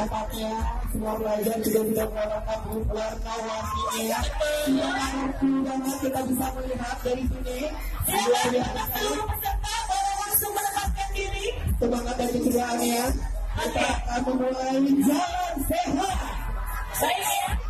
Al-Fatihah semua pelajar juga bisa kita bisa melihat dari sini Terima peserta langsung melepaskan diri Semangat dari keduanya Kita akan memulai jalan sehat. Baik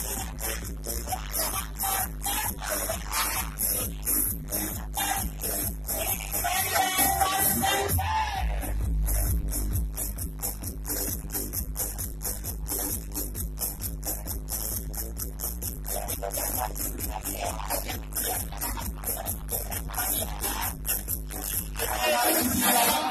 Thank you.